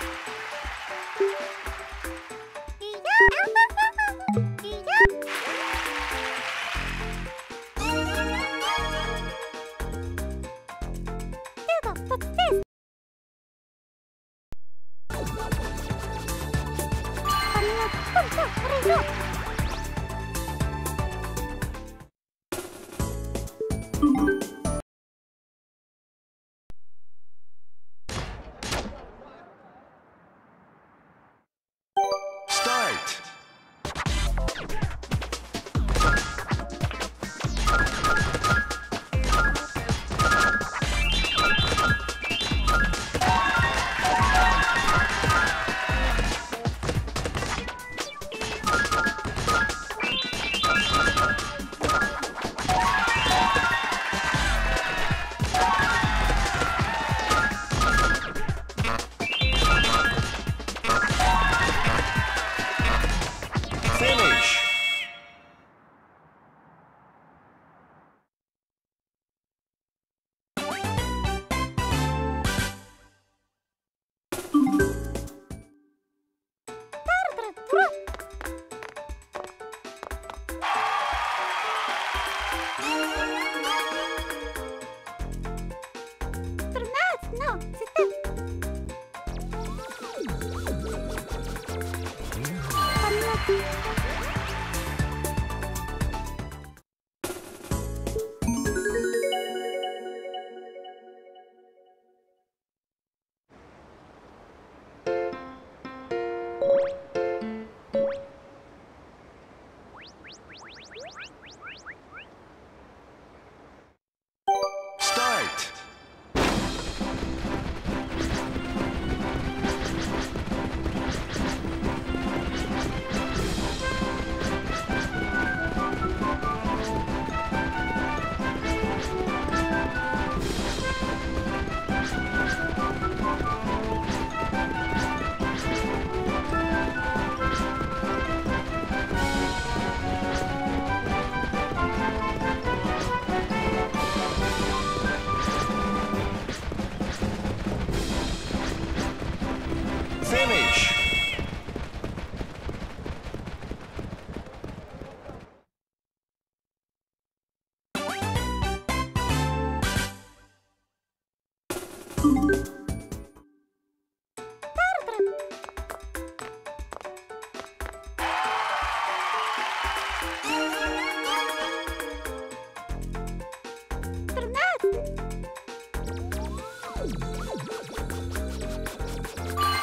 Start. Finish.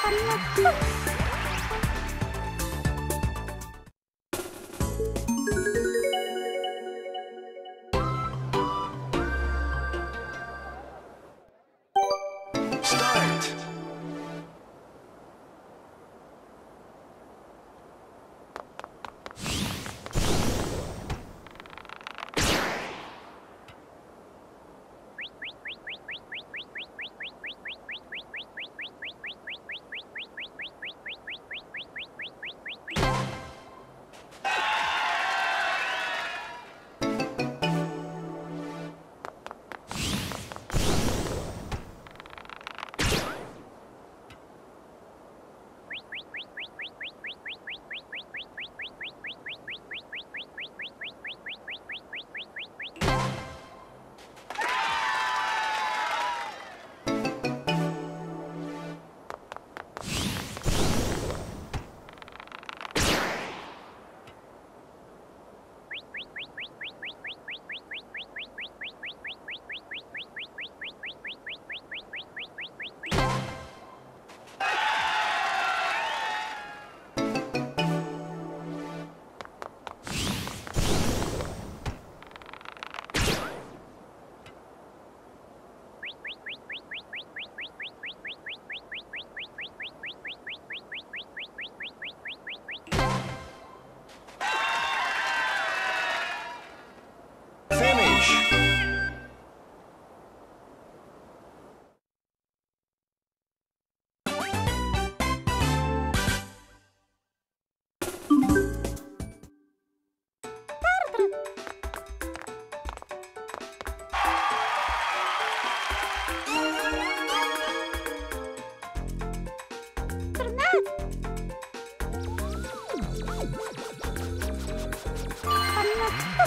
ありがとう。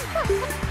Ha ha ha!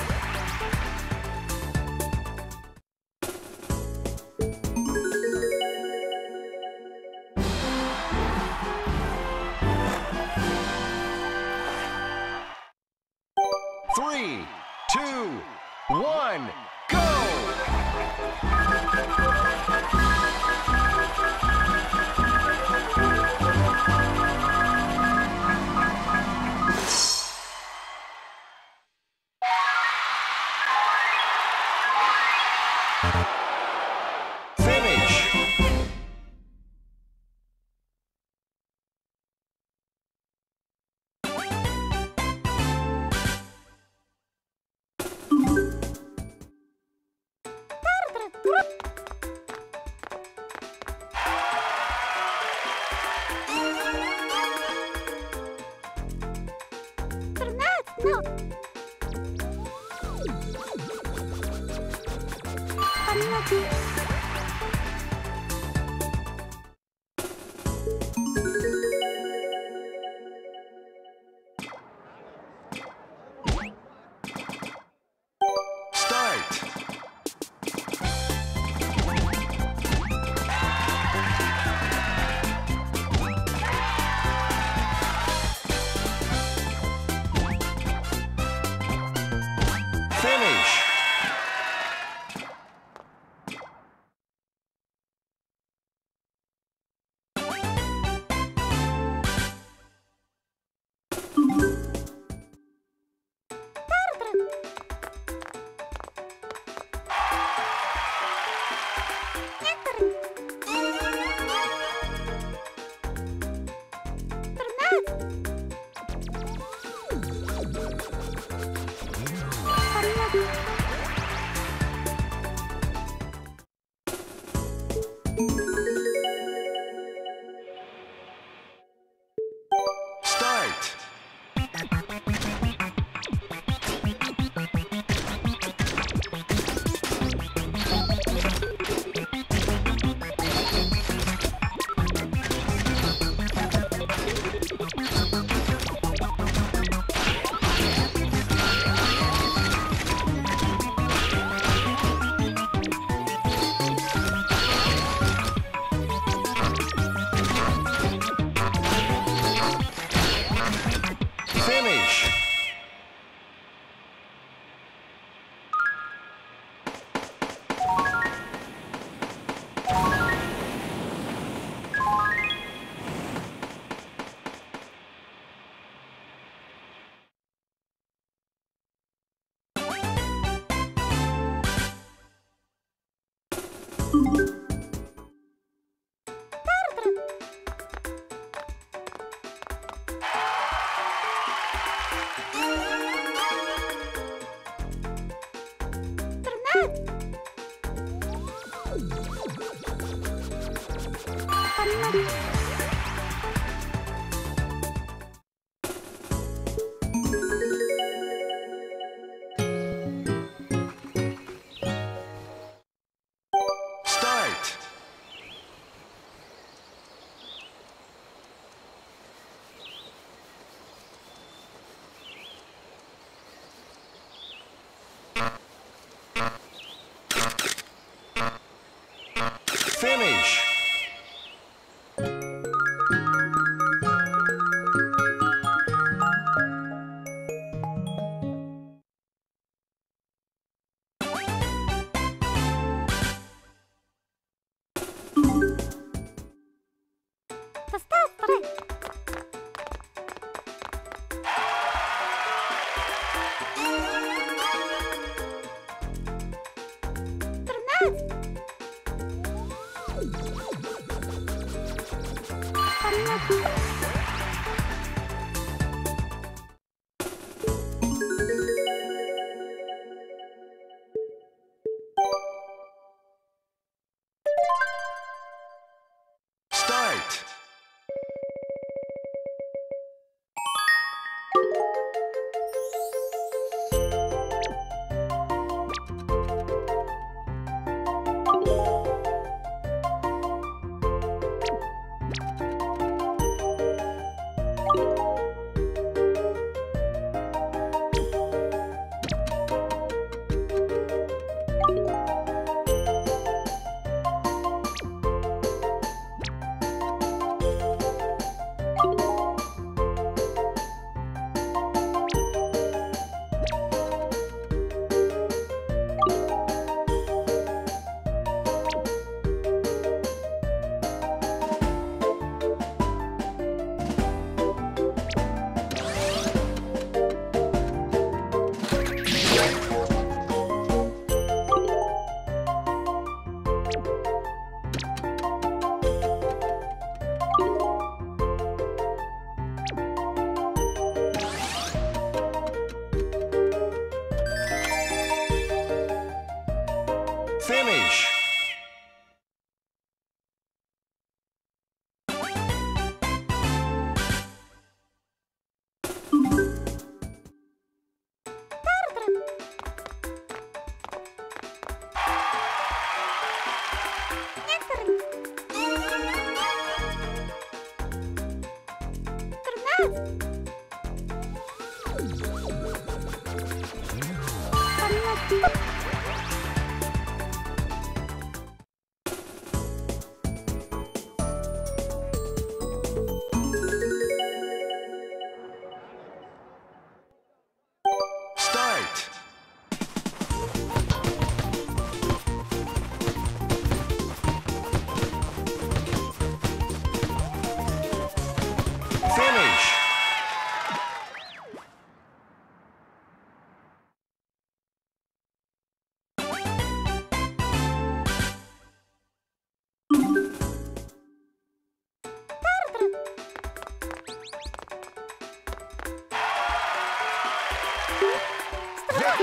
Start.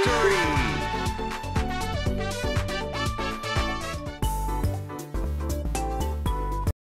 Factory.